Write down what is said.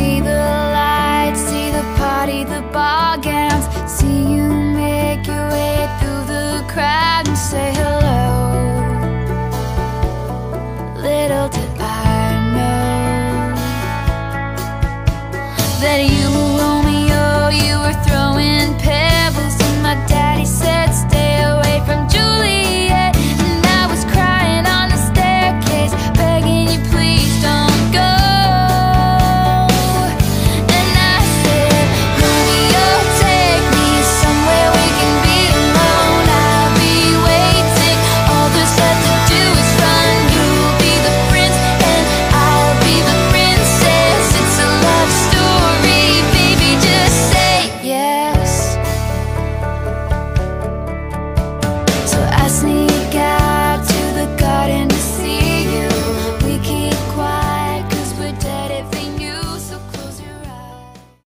See the lights, see the party, the ball gowns. See you make your way through the crowd and say hello. Little did I know that